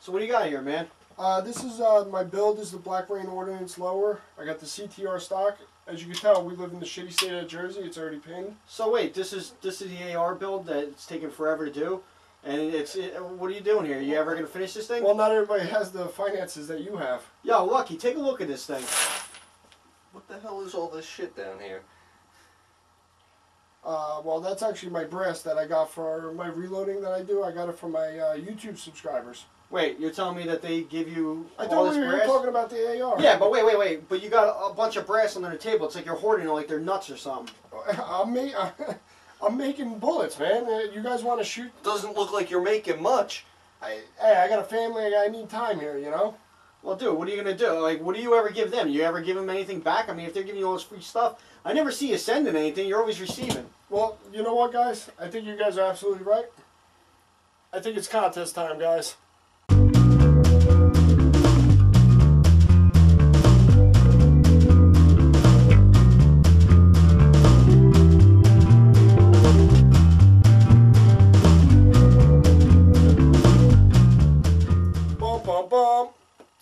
So what do you got here, man? Uh, this is uh, my build is the Black Rain Ordnance lower. I got the CTR stock. As you can tell, we live in the shitty state of Jersey. It's already pinned. So wait, this is this is the AR build that it's taking forever to do, and it's it, what are you doing here? Are You ever gonna finish this thing? Well, not everybody has the finances that you have. Yo, Lucky, take a look at this thing. What the hell is all this shit down here? Uh, well, that's actually my brass that I got for my reloading that I do. I got it from my uh, YouTube subscribers. Wait, you're telling me that they give you I all this we were brass? talking about the AR. Yeah, but wait, wait, wait. But you got a bunch of brass under the table. It's like you're hoarding it like they're nuts or something. I'm, ma- I'm making bullets, man. Uh, You guys want to shoot? Doesn't look like you're making much. I, hey, I got a family. I need time here, you know? Well, dude, what are you gonna do? Like, what do you ever give them? You ever give them anything back? I mean, if they're giving you all this free stuff, I never see you sending anything. You're always receiving. Well, you know what, guys? I think you guys are absolutely right. I think it's contest time, guys.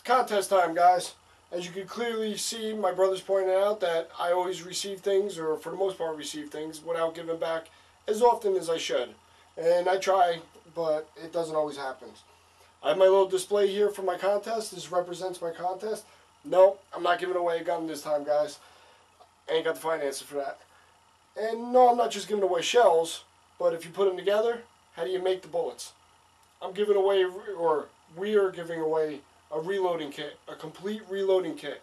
Contest time, guys. As you can clearly see, my brother's pointing out that I always receive things, or for the most part receive things, without giving back as often as I should. And I try, but it doesn't always happen. I have my little display here for my contest. This represents my contest. No, I'm not giving away a gun this time, guys. I ain't got the finances for that. And no, I'm not just giving away shells, but if you put them together, how do you make the bullets? I'm giving away, or we are giving away a reloading kit, a complete reloading kit.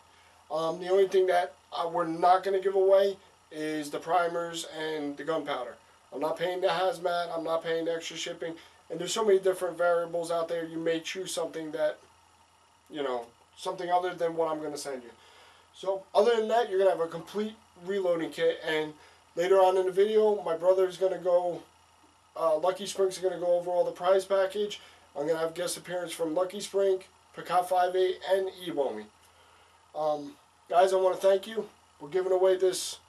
Um, the only thing that uh, we're not going to give away is the primers and the gunpowder. I'm not paying the hazmat, I'm not paying the extra shipping, and there's so many different variables out there. You may choose something that, you know, something other than what I'm going to send you. So, other than that, you're going to have a complete reloading kit, and later on in the video, my brother is going to go, uh, Lucky Sprinks is going to go over all the prize package. I'm going to have guest appearance from Lucky Spring, Picotte 58, and Ebomey. Um, guys, I want to thank you. We're giving away this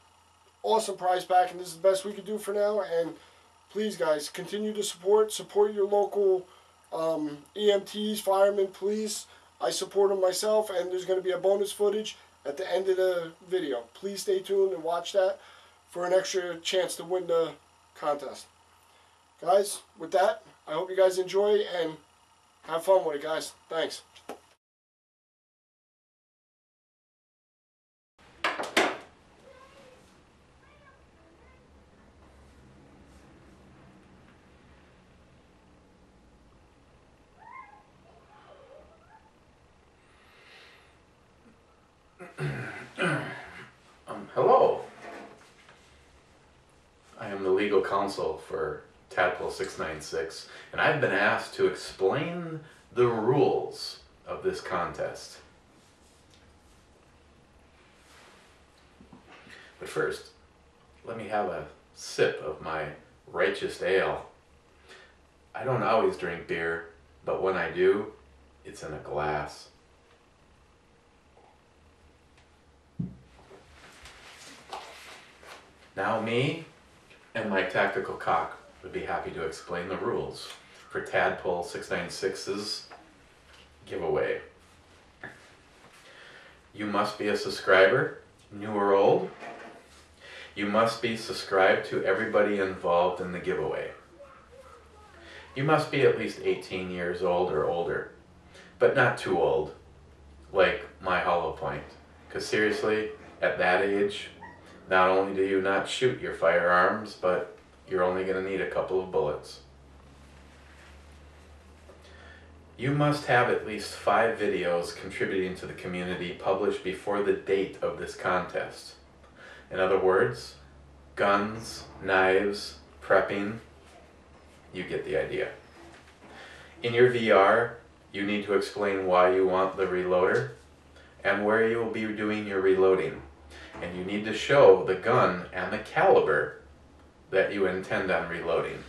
awesome prize pack, and this is the best we could do for now. And please, guys, continue to support. Support your local um, EMTs, firemen, police. I support them myself, and there's going to be a bonus footage at the end of the video. Please stay tuned and watch that for an extra chance to win the contest. Guys, with that, I hope you guys enjoy and have fun with it, guys. Thanks. Um, hello. I am the legal counsel for Tadpole 696, and I've been asked to explain the rules of this contest. But first, let me have a sip of my righteous ale. I don't always drink beer, but when I do, it's in a glass. Now me and my tactical cock would be happy to explain the rules for Tadpole 696's giveaway. You must be a subscriber, new or old. You must be subscribed to everybody involved in the giveaway. You must be at least 18 years old or older, but not too old, like my hollow point. Because seriously, at that age, not only do you not shoot your firearms, but you're only going to need a couple of bullets. You must have at least five videos contributing to the community published before the date of this contest. In other words, guns, knives, prepping, you get the idea. In your VR, you need to explain why you want the reloader and where you will be doing your reloading and you need to show the gun and the caliber that you intend on reloading.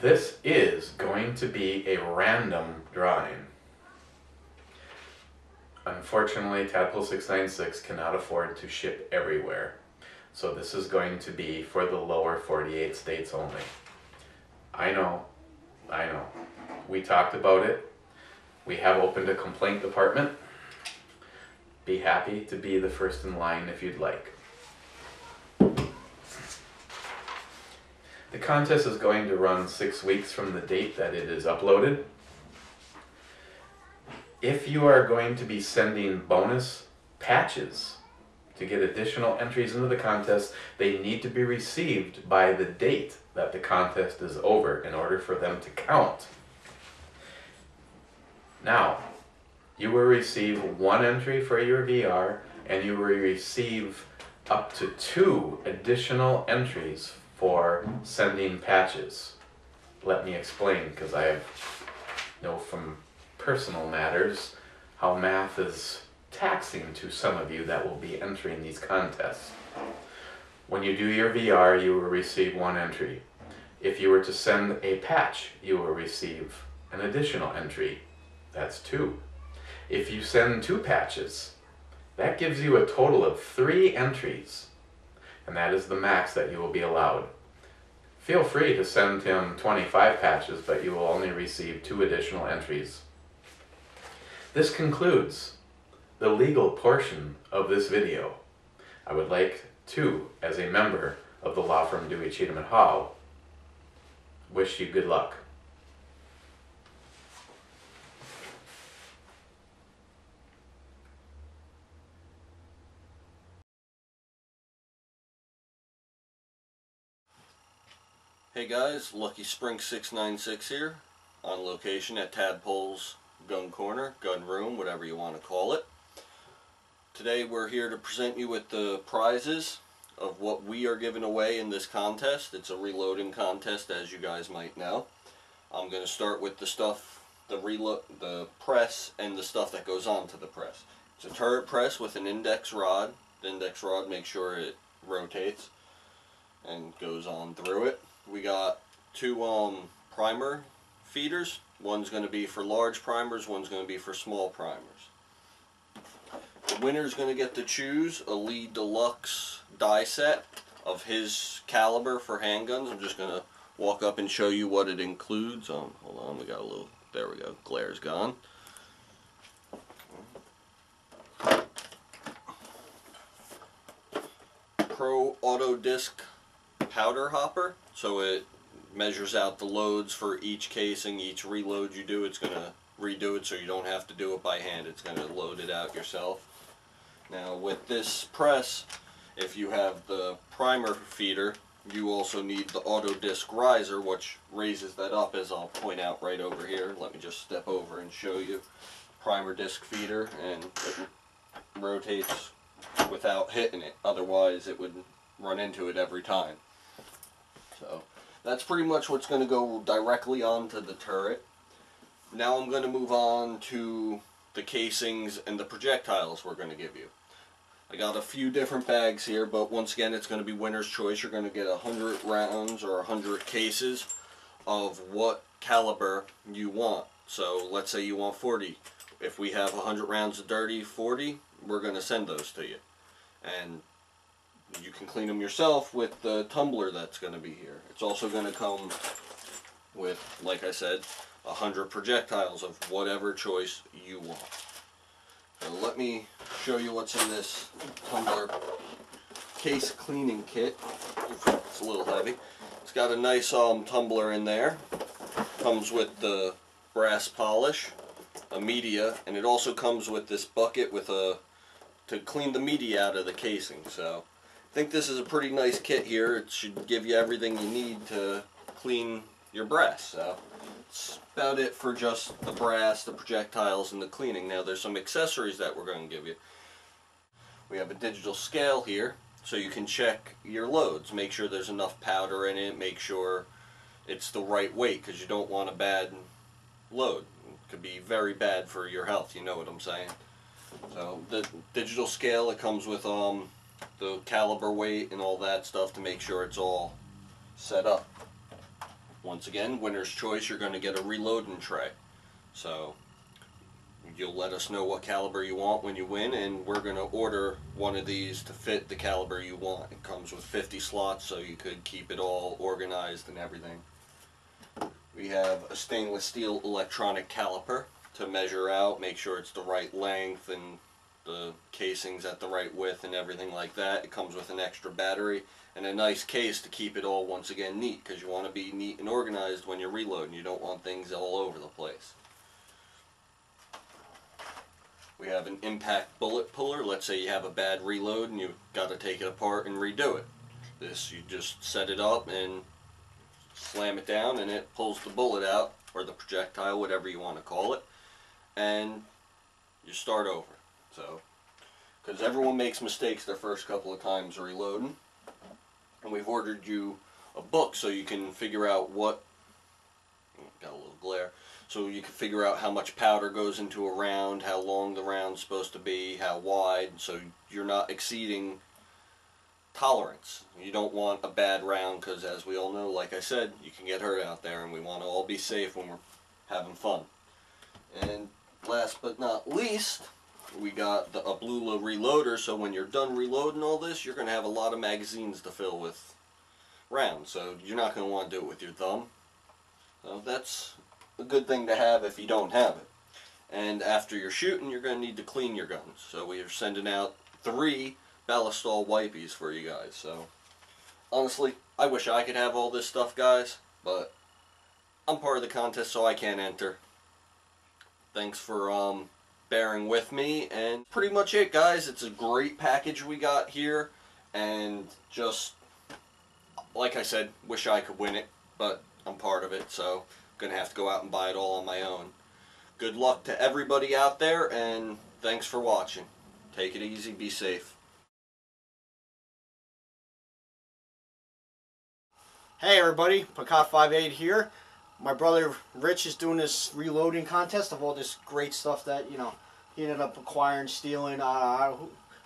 This is going to be a random drawing. Unfortunately, Tadpole 696 cannot afford to ship everywhere. So this is going to be for the lower 48 states only. I know, I know. We talked about it. We have opened a complaint department. Be happy to be the first in line if you'd like. The contest is going to run six weeks from the date that it is uploaded. If you are going to be sending bonus patches to get additional entries into the contest, they need to be received by the date that the contest is over in order for them to count. Now, you will receive one entry for your VR and you will receive up to two additional entries for sending patches. Let me explain because I have know from personal matters how math is taxing to some of you that will be entering these contests. When you do your VR, you will receive one entry. If you were to send a patch, you will receive an additional entry. That's two. If you send two patches, that gives you a total of three entries, and that is the max that you will be allowed. Feel free to send him 25 patches, but you will only receive two additional entries. This concludes the legal portion of this video. I would like to, as a member of the law firm Dewey Cheatham and Hall, wish you good luck. Hey guys, Lucky Sprink 696 here, on location at Tadpole's Gun Corner, Gun Room, whatever you want to call it. Today we're here to present you with the prizes of what we are giving away in this contest. It's a reloading contest, as you guys might know. I'm going to start with the stuff, the reload, the press, and the stuff that goes on to the press. It's a turret press with an index rod. The index rod makes sure it rotates and goes on through it. We got two um, primer feeders. One's going to be for large primers, one's going to be for small primers. Winner's going to get to choose a Lee Deluxe die set of his caliber for handguns. I'm just going to walk up and show you what it includes. Um, hold on, we got a little, there we go, glare's gone. Pro Auto Disc powder hopper, so it measures out the loads for each casing, each reload you do, it's going to redo it so you don't have to do it by hand. It's going to load it out yourself. Now with this press, if you have the primer feeder, you also need the auto disc riser, which raises that up as I'll point out right over here. Let me just step over and show you. Primer disc feeder, and it rotates without hitting it. Otherwise, it would run into it every time. So that's pretty much what's going to go directly onto the turret. Now I'm going to move on to the casings and the projectiles we're going to give you. I got a few different bags here, but once again it's going to be winner's choice. You're going to get 100 rounds or 100 cases of what caliber you want. So let's say you want 40. If we have 100 rounds of dirty 40, we're going to send those to you. And you can clean them yourself with the tumbler that's going to be here. It's also going to come with, like I said, 100 projectiles of whatever choice you want. So let me show you what's in this tumbler case cleaning kit. It's a little heavy. It's got a nice um, tumbler in there. Comes with the brass polish, a media, and it also comes with this bucket with a to clean the media out of the casing. So I think this is a pretty nice kit here. It should give you everything you need to clean your brass. So that's about it for just the brass, the projectiles, and the cleaning. Now there's some accessories that we're going to give you. We have a digital scale here, so you can check your loads. Make sure there's enough powder in it. Make sure it's the right weight, because you don't want a bad load. It could be very bad for your health, you know what I'm saying. So the digital scale, it comes with um, the caliber weight and all that stuff to make sure it's all set up. Once again, winner's choice, you're going to get a reloading tray. So you you'll let us know what caliber you want when you win, and we're gonna order one of these to fit the caliber you want. It comes with 50 slots, so you could keep it all organized and everything. We have a stainless steel electronic caliper to measure out, make sure it's the right length and the casing's at the right width and everything like that. It comes with an extra battery and a nice case to keep it all once again neat because you want to be neat and organized when you're reloading. You don't want things all over the place. We have an impact bullet puller. Let's say you have a bad reload and you've got to take it apart and redo it. This, you just set it up and slam it down and it pulls the bullet out or the projectile, whatever you want to call it, and you start over. So, because everyone makes mistakes their first couple of times reloading, and we've ordered you a book so you can figure out what. Got a little glare. So you can figure out how much powder goes into a round, how long the round's supposed to be, how wide, so you're not exceeding tolerance. You don't want a bad round because, as we all know, like I said, you can get hurt out there, and we want to all be safe when we're having fun. And last but not least, we got the, a Blula reloader, so when you're done reloading all this, you're going to have a lot of magazines to fill with rounds, so you're not going to want to do it with your thumb. So that's a good thing to have if you don't have it. And after you're shooting, you're going to need to clean your guns. So we are sending out three Ballistol wipies for you guys. So honestly, I wish I could have all this stuff, guys, but I'm part of the contest, so I can't enter. Thanks for um, bearing with me, and pretty much it, guys. It's a great package we got here, and just like I said, wish I could win it, but I'm part of it, so gonna have to go out and buy it all on my own. Good luck to everybody out there, and thanks for watching. Take it easy, be safe. Hey everybody, Picotte58 here. My brother Rich is doing this reloading contest of all this great stuff that, you know, he ended up acquiring, stealing. Uh,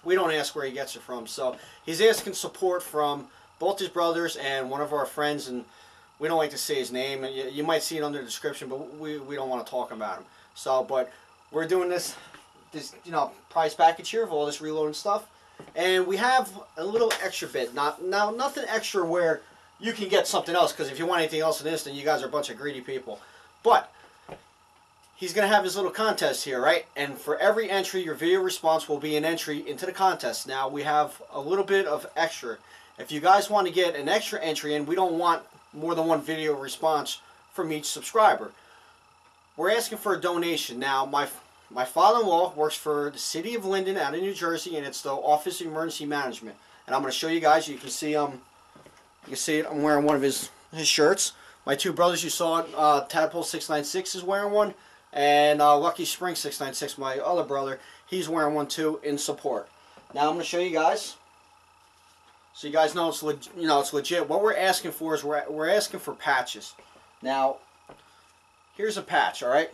we don't ask where he gets it from. So he's asking support from both his brothers and one of our friends, and we don't like to say his name. You, you might see it under the description, but we, we don't want to talk about him. So, but we're doing this, this, you know, prize package here of all this reloading stuff. And we have a little extra bit. Not Now, nothing extra where you can get something else because if you want anything else in instant, you guys are a bunch of greedy people. But he's going to have his little contest here, right? And for every entry, your video response will be an entry into the contest. Now we have a little bit of extra. If you guys want to get an extra entry in, we don't want more than one video response from each subscriber. We're asking for a donation. Now my my father-in-law works for the city of Linden out of New Jersey, and it's the Office of Emergency Management. And I'm going to show you guys. You can see um you can see it. I'm wearing one of his his shirts. My two brothers, you saw. Uh, Tadpole 696 is wearing one, and uh, Lucky Sprink 696, my other brother, he's wearing one too in support. Now I'm going to show you guys, so you guys know it's you know it's legit. What we're asking for is we're we're asking for patches. Now, here's a patch. All right,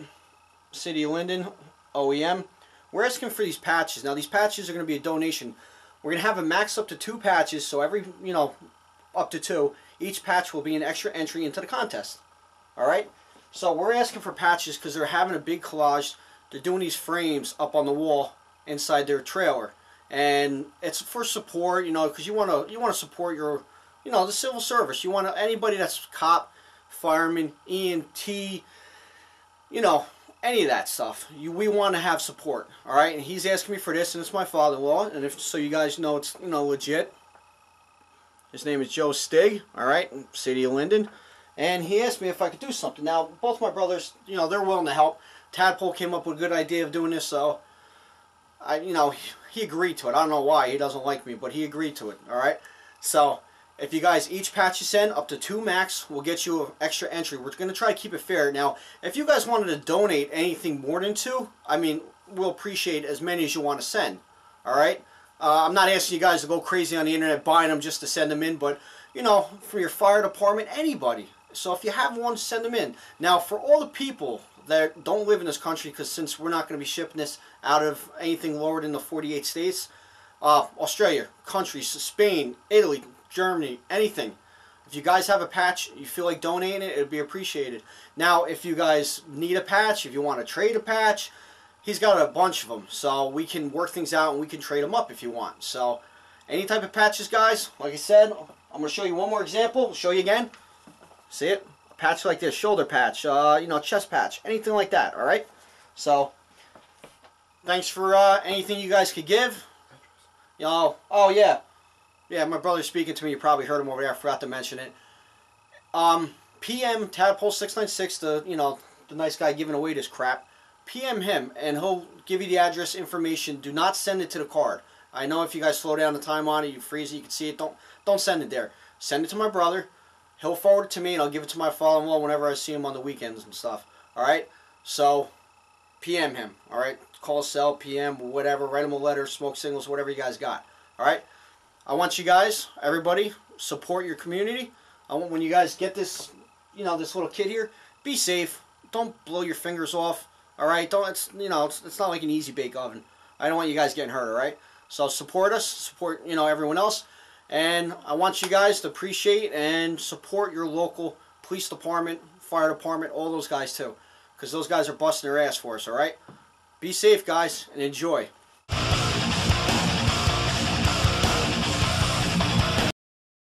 City of Linden, OEM. We're asking for these patches. Now these patches are going to be a donation. We're going to have a max up to two patches, so every you know up to two. Each patch will be an extra entry into the contest. Alright? So we're asking for patches because they're having a big collage. They're doing these frames up on the wall inside their trailer. And it's for support, you know, because you want to you want to support your, you know, the civil service. You want to, anybody that's cop, fireman, EMT, you know, any of that stuff. You, we want to have support, all right? And he's asking me for this, and it's my father-in-law, and if so, you guys know it's you know legit. His name is Joe Stig, all right, City of Linden. And he asked me if I could do something. Now, both my brothers, you know, they're willing to help. Tadpole came up with a good idea of doing this, so I, you know, he agreed to it. I don't know why. He doesn't like me, but he agreed to it, all right? So, if you guys each patch you send up to two max, we'll get you an extra entry. We're going to try to keep it fair. Now, if you guys wanted to donate anything more than two, I mean, we'll appreciate as many as you want to send, all right? Uh, I'm not asking you guys to go crazy on the internet buying them just to send them in, but you know, for your fire department, anybody. So if you have one, send them in. Now, for all the people that don't live in this country, because since we're not going to be shipping this out of anything lower than the 48 states, uh, Australia, countries, Spain, Italy, Germany, anything. If you guys have a patch, you feel like donating it, it would be appreciated. Now, if you guys need a patch, if you want to trade a patch, he's got a bunch of them, so we can work things out and we can trade them up if you want. So, any type of patches, guys. Like I said, I'm gonna show you one more example. Show you again. See it? Patch like this, shoulder patch, uh, you know, chest patch, anything like that. All right. So, thanks for uh, anything you guys could give. You know, oh yeah, yeah. My brother's speaking to me. You probably heard him over there. I forgot to mention it. Um, PM Tadpole six nine six. The you know the nice guy giving away this crap. PM him and he'll give you the address information. Do not send it to the card. I know if you guys slow down the time on it, you freeze it, you can see it. Don't don't send it there. Send it to my brother. He'll forward it to me, and I'll give it to my father-in-law whenever I see him on the weekends and stuff. All right. So, PM him. All right. Call, cell, PM, whatever. Write him a letter, smoke signals, whatever you guys got. All right. I want you guys, everybody, support your community. I want when you guys get this, you know, this little kid here, be safe. Don't blow your fingers off. All right. Don't. It's you know, it's, it's not like an easy bake oven. I don't want you guys getting hurt. All right. So support us. Support you know everyone else. And I want you guys to appreciate and support your local police department, fire department, all those guys too. Because those guys are busting their ass for us, all right? Be safe, guys, and enjoy.